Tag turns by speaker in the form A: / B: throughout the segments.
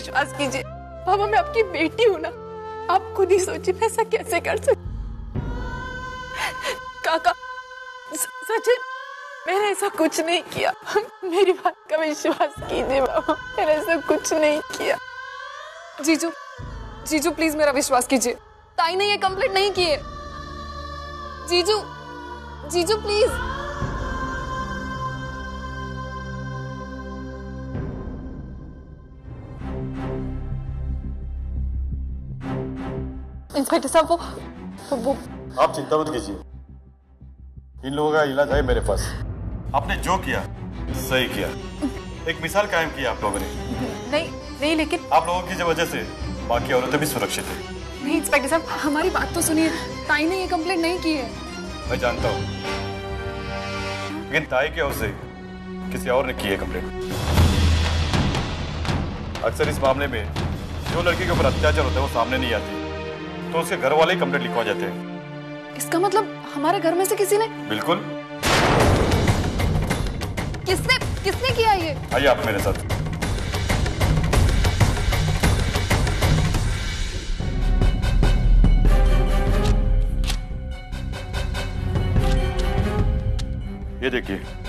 A: विश्वास कीजिए। पापा मैं आपकी बेटी हूँ ना। आप खुद ही सोचिए, मैं ऐसा कैसे कर सकती काका सचिन, मैंने ऐसा कुछ नहीं किया। मेरी बात का विश्वास कीजिए बाबा, मैंने ऐसा कुछ नहीं किया।
B: जीजू जीजू, प्लीज़ मेरा विश्वास कीजिए। ताई ने ये कंप्लेंट नहीं की है जीजू जीजू, प्लीज़। इंस्पेक्टर साहब वो वो
C: आप चिंता मत कीजिए। इन लोगों का इलाज है मेरे पास। आपने जो किया सही किया। एक मिसाल कायम की आप लोगों ने।
B: नहीं नहीं लेकिन
C: आप लोगों की वजह से बाकी औरतें भी सुरक्षित है।
B: नहीं इंस्पेक्टर साहब हमारी बात तो सुनिए। ताई ने ये कंप्लेंट नहीं की है।
C: मैं जानता हूँ। लेकिन ताई की ओर से किसी और ने की है कंप्लेंट अक्सर इस मामले में जो लड़की के ऊपर अत्याचार होता है वो सामने नहीं आती। तो उसके घर वाले ही कंप्लेंट लिखवा जाते हैं।
B: इसका मतलब हमारे घर में से किसी ने
C: बिल्कुल।
B: किसने किसने किया ये?
C: आइए आप मेरे साथ। ये देखिए।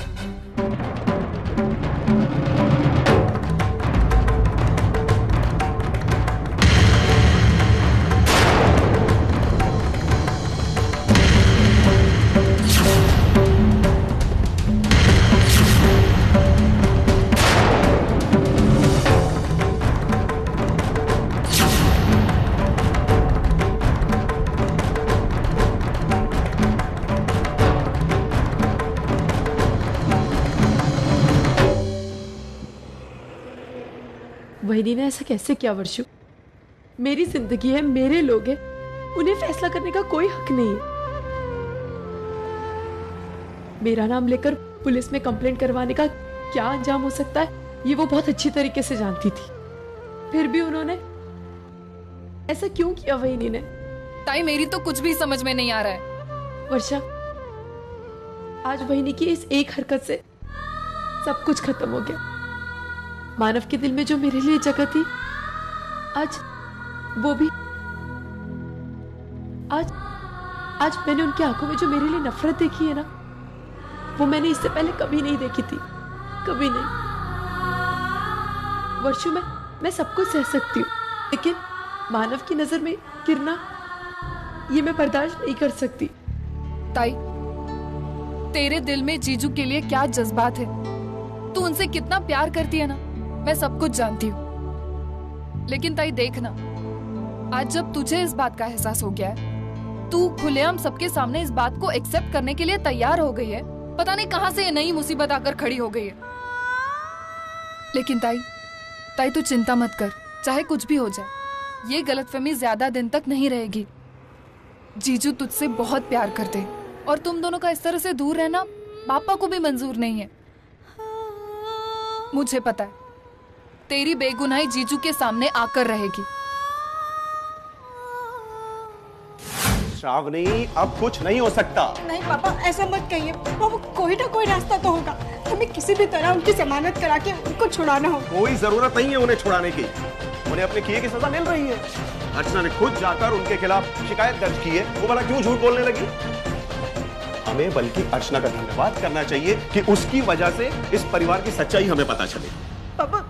D: ऐसा कैसे किया वर्षु मेरी ज़िंदगी है मेरे लोग हैं। उन्हें फैसला करने का कोई हक नहीं है। मेरा नाम लेकर पुलिस में कंप्लेंट करवाने का क्या अंजाम हो सकता है? ये वो बहुत अच्छी तरीके से जानती थी। फिर भी उन्होंने ऐसा क्यों किया वहीनी ने?
B: ताई मेरी तो कुछ भी समझ में नहीं आ रहा है।
D: वर्षा आज वहीनी की इस एक हरकत से सब कुछ खत्म हो गया। मानव के दिल में जो मेरे लिए जगह थी, आज वो भी आज आज मैंने उनकी आँखों में जो मेरे लिए नफरत देखी है ना, वो मैंने इससे पहले कभी नहीं देखी थी, कभी नहीं। वर्षों में मैं सब कुछ सह सकती हूँ, लेकिन मानव की नज़र में गिरना, ये मैं बर्दाश्त नहीं कर सकती।
B: ताई, तेरे दिल में जीजू के लिए क्या जज्बात है? तू उनसे कितना प्यार करती है ना? मैं सब कुछ जानती हूँ। लेकिन ताई देखना, आज जब तुझे इस बात का एहसास हो गया है, तू खुलेआम सबके सामने इस बात को एक्सेप्ट करने के लिए तैयार हो गई है। पता नहीं कहाँ से ये नई मुसीबत आकर खड़ी हो गई है। लेकिन ताई ताई तू चिंता मत कर, चाहे कुछ भी हो जाए, ये गलतफहमी ज़्यादा दिन तक नहीं रहेगी। जीजू तुझसे बहुत प्यार करते और तुम दोनों का इस तरह से दूर रहना पापा को भी मंजूर नहीं है। मुझे पता है तेरी बेगुनाही जीजू के सामने आकर रहेगी।
E: श्रावणी अब कुछ नहीं हो सकता।
F: नहीं पापा ऐसा मत कहिए। पापा कोई ना कोई रास्ता तो होगा। हमें किसी भी तरह उनकी जमानत करा के उनको छुड़ाना होगा।
E: कोई ज़रूरत नहीं है उन्हें छुड़ाने की। उन्हें अपने किए की सजा मिल रही है। अर्चना ने खुद जाकर उनके खिलाफ शिकायत दर्ज की है। वो भला क्यों झूठ बोलने लगी? हमें बल्कि अर्चना का धन्यवाद करना चाहिए कि उसकी वजह से इस परिवार की सच्चाई हमें पता चले।
F: पापा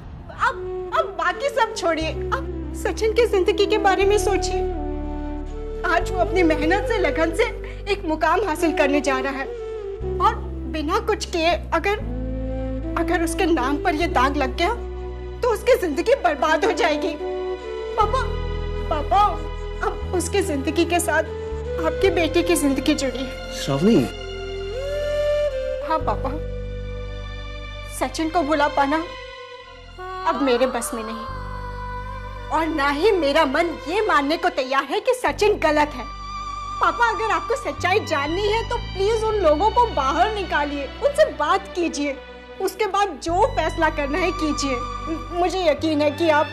F: सब छोड़िए। अब सचिन की ज़िंदगी के बारे में सोचिए। आज वो अपनी मेहनत से लगन से एक मुकाम हासिल करने जा रहा है। और बिना कुछ किए अगर अगर उसके नाम पर ये दाग लग गया तो उसकी ज़िंदगी बर्बाद हो जाएगी। पापा पापा अब उसकी ज़िंदगी के साथ आपकी बेटी की ज़िंदगी जुड़ी है।
E: श्रावणी।
F: हाँ पापा। सचिन को भुला पाना अब मेरे बस में नहीं। और ना ही मेरा मन ये मानने को तैयार है कि सचिन गलत है। पापा, अगर आपको सच्चाई जाननी है तो प्लीज़ उन लोगों को बाहर निकालिए। उनसे बात कीजिए। उसके बाद जो फैसला करना है, कीजिए। मुझे यकीन है कि आप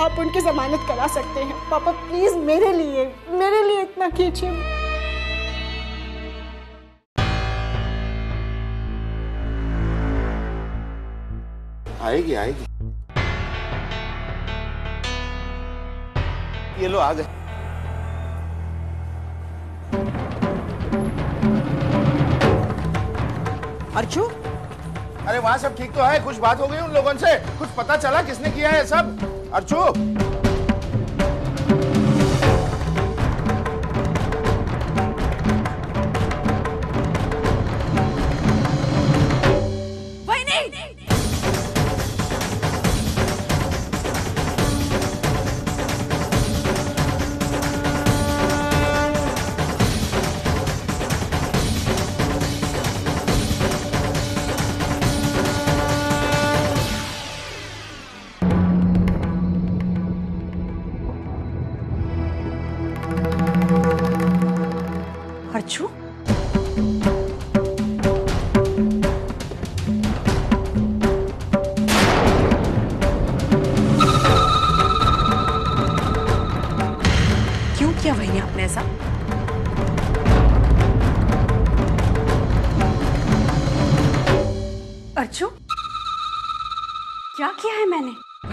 F: आप उनकी जमानत करा सकते हैं। पापा प्लीज़ मेरे लिए मेरे लिए इतना कीजिए।
E: आएगी आएगी।
G: ये लो आ गए
H: अर्चू?
I: अरे वहाँ सब ठीक तो है? कुछ बात हो गई उन लोगों से? कुछ पता चला किसने किया है सब? अर्चू?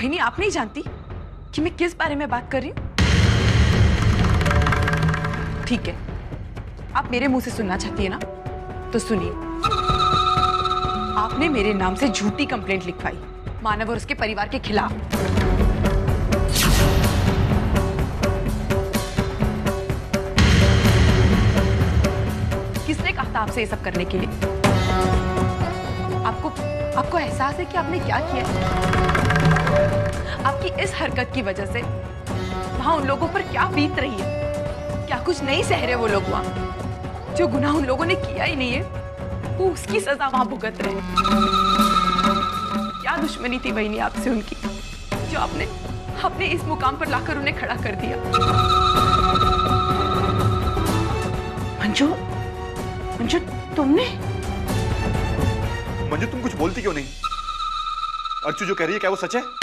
H: वही आप नहीं जानती कि मैं किस बारे में बात कर रही हूँ? ठीक है। आप मेरे मुँह से सुनना चाहती है ना? तो सुनिए। आपने मेरे नाम से झूठी कंप्लेंट लिखवाई, मानव और उसके परिवार के खिलाफ। किसने कहा था आपसे ये सब करने के लिए? आपको आपको एहसास है कि आपने क्या किया? है आपकी इस हरकत की वजह से वहाँ उन लोगों पर क्या बीत रही है? क्या कुछ नहीं सह रहे वो लोग वहाँ? जो गुनाह उन लोगों ने किया ही नहीं है, वो उसकी सजा वहाँ भुगत रहे क्या दुश्मनी थी बहनी आपसे उनकी, जो आपने आपने इस मुकाम पर लाकर उन्हें खड़ा कर दिया? मंजू मंजू, तुमने?
G: मंजू, तुम कुछ बोलती क्यों नहीं? अर्चू जो कह रही है, क्या वो सच है?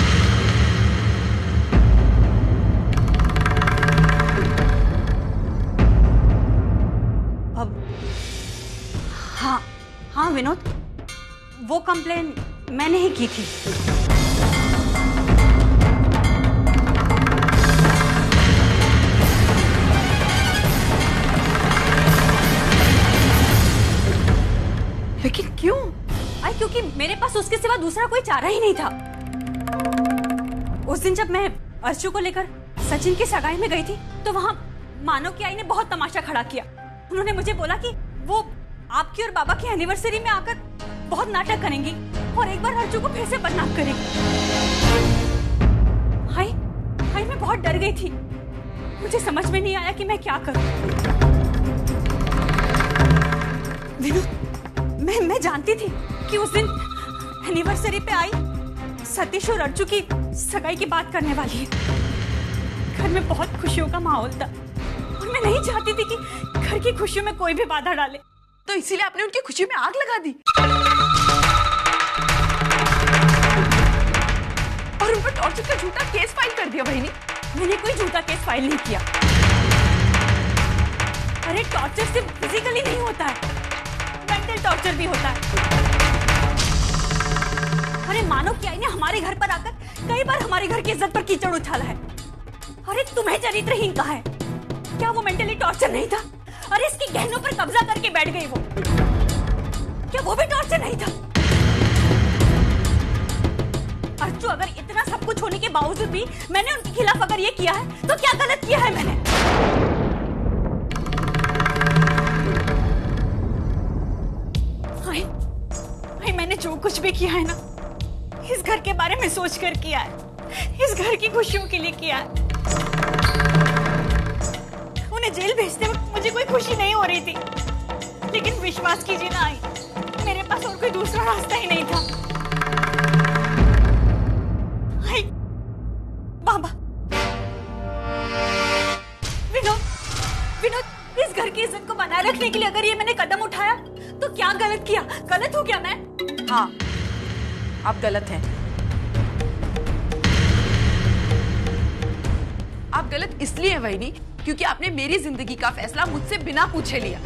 H: हाँ विनोद, वो कंप्लेन मैंने ही की थी। लेकिन क्यों? आई क्योंकि मेरे पास उसके सिवा दूसरा कोई चारा ही नहीं था। उस दिन जब मैं अर्शु को लेकर सचिन की सगाई में गई थी तो वहाँ मानव की आई ने बहुत तमाशा खड़ा किया। उन्होंने मुझे बोला कि वो आपकी और बाबा की एनिवर्सरी में आकर बहुत नाटक करेंगी और एक बार अर्जू को फिर से बदनाम करेंगी। हाय हाय, मैं बहुत डर गई थी। मुझे समझ में नहीं आया कि मैं क्या करूँ। विनू, मैं मैं जानती थी कि उस दिन एनिवर्सरी पे आई सतीश और अर्जू की सगाई की बात करने वाली है। घर में बहुत खुशियों का माहौल था। और मैं नहीं चाहती थी कि घर की खुशियों में कोई भी बाधा डाले। तो इसीलिए आपने उनकी खुशी में आग लगा दी। और उन पर टॉर्चर का झूठा केस फ़ाइल कर दिया बहनी। मैंने कोई झूठा केस फ़ाइल नहीं किया। अरे टॉर्चर सिर्फ़ फिजिकली नहीं होता है। मेंटल टॉर्चर भी होता है। अरे मानो क्या ने हमारे घर पर आकर कई बार हमारे घर की इज़्ज़त पर कीचड़ उछाला है। अरे तुम्हें चरित्रहीन कहा है। क्या वो मेंटली टॉर्चर नहीं था? अरे इसकी गहनों पर कब्जा करके बैठ गई वो। क्या वो भी टॉर्चर नहीं था? अर्जू, अगर इतना सब कुछ होने के बावजूद भी मैंने उनके खिलाफ अगर ये किया है तो क्या गलत किया है मैंने? मैंने जो कुछ भी किया है ना, इस घर के बारे में सोच कर किया है। इस घर की खुशियों के लिए किया है। उन्हें जेल भेजते वक्त मुझे कोई खुशी नहीं हो रही थी। लेकिन विश्वास कीजिए ना आई मेरे पास और कोई दूसरा रास्ता ही नहीं था। बाबा। विनोद विनोद, इस घर की इज़्ज़त को बनाए रखने के लिए अगर ये मैंने कदम उठाया तो क्या गलत किया? गलत हो क्या मैं? हाँ आप गलत हैं।
A: आप गलत इसलिए हैं क्योंकि आपने मेरी ज़िंदगी का फैसला मुझसे बिना पूछे लिया।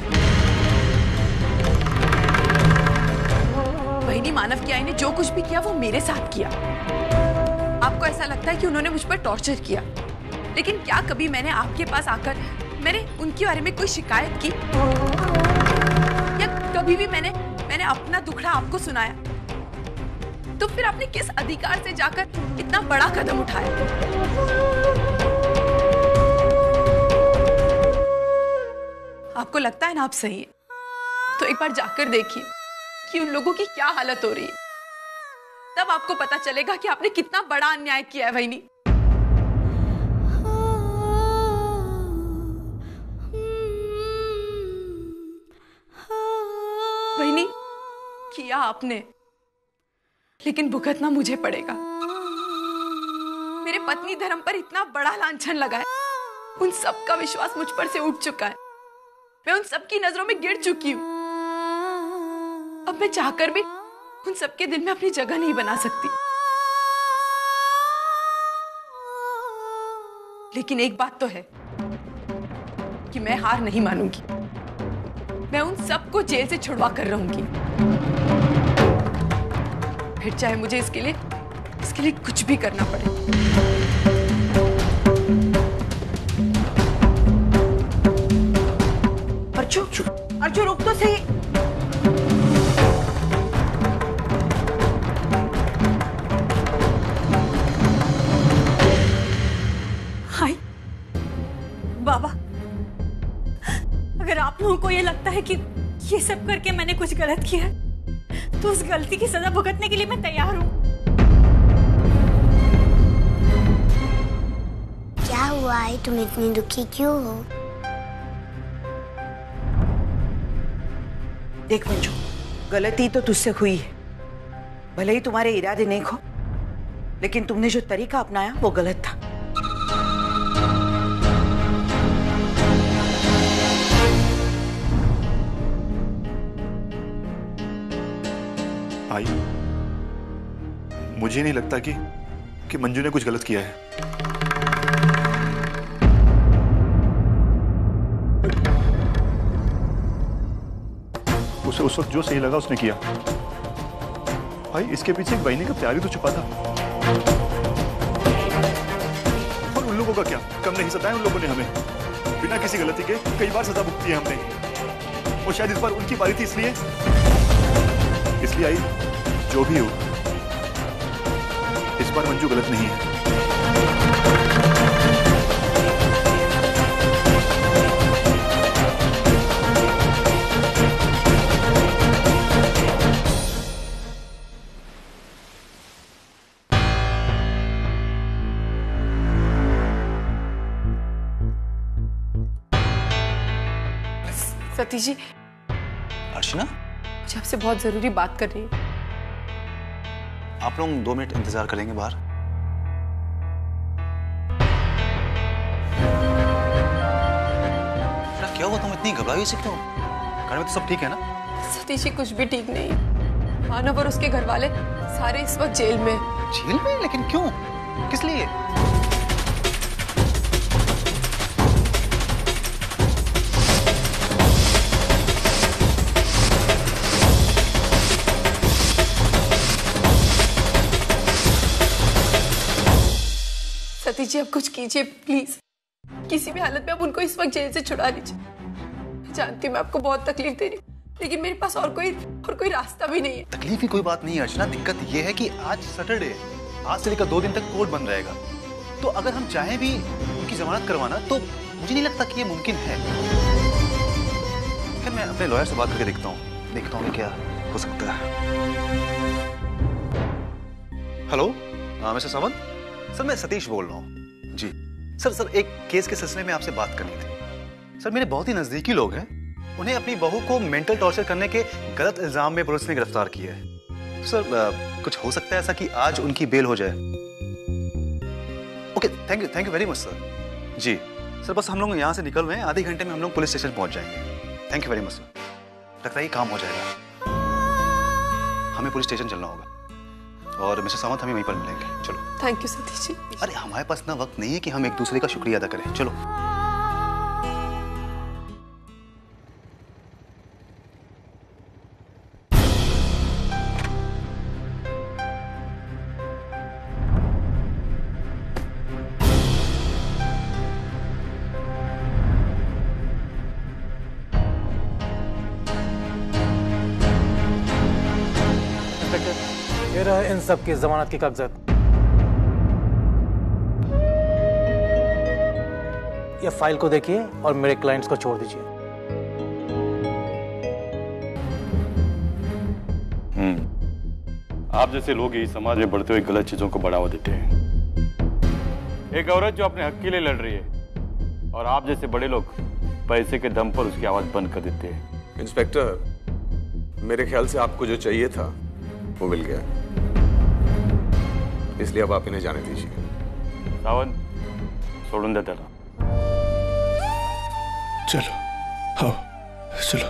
A: वहीनी मानव की आई ने जो कुछ भी किया, वो मेरे साथ किया। आपको ऐसा लगता है कि उन्होंने मुझ पर टॉर्चर किया। लेकिन क्या कभी मैंने आपके पास आकर मैंने उनके बारे में कोई शिकायत की? या कभी भी मैंने मैंने अपना दुखड़ा आपको सुनाया? तो फिर आपने किस अधिकार से जाकर इतना बड़ा कदम उठाया? आपको लगता है ना आप सही है? तो एक बार जाकर देखिए कि उन लोगों की क्या हालत हो रही है। तब आपको पता चलेगा कि आपने कितना बड़ा अन्याय किया है वहीनी वहीनी किया आपने। लेकिन भुगतना मुझे पड़ेगा। मेरे पत्नी धर्म पर इतना बड़ा लांछन लगा है। उन सबका विश्वास मुझ पर से उठ चुका है। मैं उन सबकी नज़रों में गिर चुकी हूँ। अब मैं चाहकर भी उन सबके दिल में अपनी जगह नहीं बना सकती। लेकिन एक बात तो है कि मैं हार नहीं मानूँगी। मैं उन सबको जेल से छुड़वा कर रहूँगी। फिर चाहे मुझे इसके लिए इसके लिए कुछ भी करना पड़े।
J: अर्जु अर्जु रुक तो सही।
H: हाय। बाबा, अगर आप लोगों को ये लगता है कि ये सब करके मैंने कुछ गलत किया तो उस गलती की सजा भुगतने के लिए मैं तैयार हूँ।
K: क्या हुआ? है तुम इतनी दुखी क्यों हो?
J: देख मंजू गलती तो तुझसे हुई है। भले ही तुम्हारे इरादे नेक हो, लेकिन तुमने जो तरीका अपनाया, वो गलत था।
L: आई मुझे नहीं लगता कि कि मंजू ने कुछ गलत किया है। उसे उस वक्त जो सही लगा उसने किया। भाई, इसके पीछे एक बहनी का प्यार ही तो छुपा था। और उन लोगों का क्या? कम नहीं सताया उन लोगों ने हमें। बिना किसी गलती के कई बार सजा भुगती है हमने। और शायद इस बार उनकी बारी थी इसलिए। इसलिए आई, जो भी हो। इस बार मंजू गलत नहीं है।
A: सतीश जी।
M: अर्चना?
A: मुझे आपसे बहुत ज़रूरी बात करनी है।
M: आप लोग दो मिनट इंतज़ार करेंगे बाहर। क्या हुआ? तुम इतनी घबराई से क्यों? घर में तो सब ठीक है ना?
A: सतीश जी कुछ भी ठीक नहीं। मानव और उसके घर वाले सारे इस वक्त जेल में
M: जेल में? लेकिन क्यों? किस लिए?
A: जी आप कुछ कीजिए प्लीज़ किसी भी हालत में आप उनको इस वक्त जेल से छुड़ा लीजिए मैं जानती हूँ मैं आपको बहुत तकलीफ़ दे रही हूँ, लेकिन मेरे पास और कोई और कोई रास्ता भी नहीं है।
M: तकलीफ़ की कोई बात नहीं है, अर्चना। दिक्कत यह है कि आज सैटरडे है। आज से लेकर दो दिन तक कोर्ट बंद रहेगा। तो अगर हम चाहें भी उनकी जमानत करवाना तो मुझे नहीं लगता कि ये मुमकिन है। खैर, मैं अपने लॉयर से बात करके देखता हूँ। देखता हूँ क्या हो सकता है। हेलो? मिस्टर सावंत? सर मैं सतीश बोल रहा हूँ। जी। सर सर एक केस के सिलसिले में आपसे बात करनी थी। सर मेरे बहुत ही नजदीकी लोग हैं। उन्हें अपनी बहू को मेंटल टॉर्चर करने के गलत इल्ज़ाम में पुलिस ने गिरफ़्तार किया है। सर अ, कुछ हो सकता है ऐसा कि आज उनकी बेल हो जाए? Okay thank you thank you very much sir. Ji. Sir बस हम लोग यहाँ से निकल रहे हैं। आधे घंटे में हम लोग पुलिस स्टेशन पहुँच जाएँगे। Thank you very much sir. लगता है काम हो जाएगा। हमें पुलिस स्टेशन चलना होगा। और मिस्टर सावंत हमें वहीं पर मिलेंगे। चलो।
A: Thank you Satish ji.
M: अरे हमारे पास ना वक्त नहीं है कि हम एक दूसरे का शुक्रिया अदा करें। चलो।
N: रहा इन सब की जमानत की कागजात। ये फ़ाइल को देखिए और मेरे क्लाइंट्स को छोड़ दीजिए।
C: हम्म। आप जैसे लोग ही समाज में बढ़ते हुए गलत चीज़ों को बढ़ावा देते हैं। एक औरत जो अपने हक के लिए लड़ रही है और आप जैसे बड़े लोग पैसे के दम पर उसकी आवाज़ बंद कर देते हैं।
E: इंस्पेक्टर मेरे ख्याल से आपको जो चाहिए था वो मिल गया। इसलिए अब आप इन्हें जाने दीजिए।
C: सोडून द्या त्याला
L: चलो आओ चलो।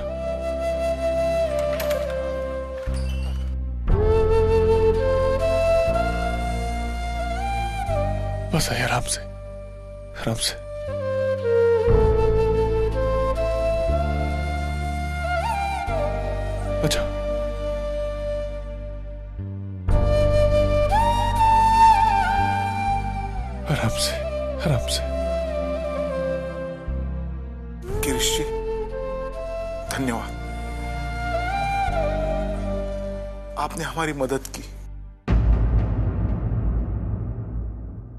L: बस आइए आराम से आराम से। आराम से आराम से। गिरीश जी धन्यवाद। आपने हमारी मदद की।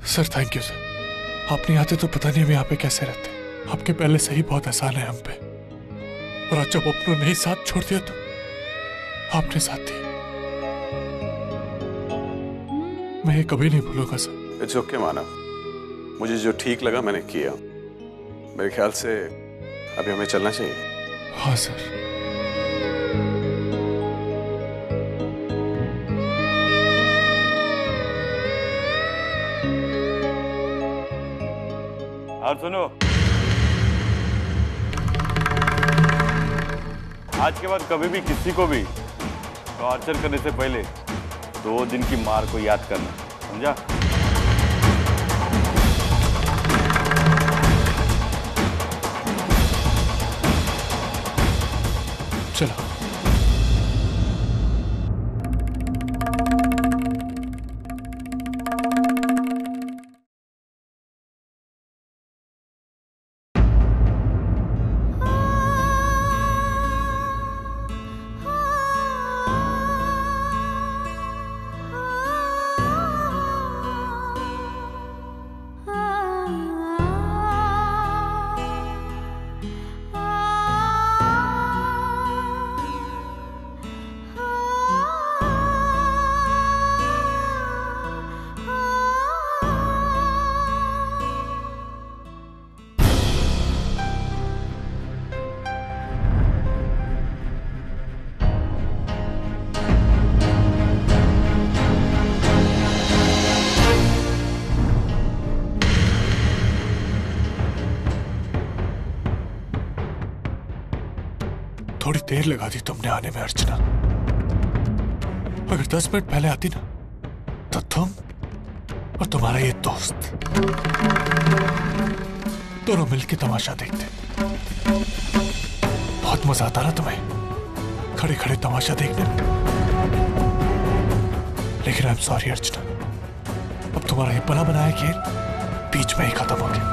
L: सर थैंक यू सर आप नहीं आते तो पता नहीं हम यहाँ पे कैसे रहते। आपके पहले से ही बहुत एहसान है हम पे। और आज जब अपनों ने ही साथ छोड़ दिया तो आपने साथ दिया। मैं ये कभी नहीं भूलूँगा सर
E: इट्स ओके मानव। मुझे जो ठीक लगा मैंने किया। मेरे ख्याल से अभी हमें चलना चाहिए।
L: हाँ सर।
C: और सुनो। आज के बाद कभी भी किसी को भी टॉर्चर करने से पहले दो दिन की मार को याद करना समझा?
L: देर लगा दी तुमने आने में, अर्चना। अगर दस मिनट पहले आती ना तो तुम और तुम्हारा ये दोस्त दोनों मिलके तमाशा देखते। बहुत मज़ा आता ना तुम्हें खड़े खड़े तमाशा देखने में। लेकिन आई एम सॉरी अर्चना। अब तुम्हारा ये बना बनाया खेल बीच में ही खत्म हो गया।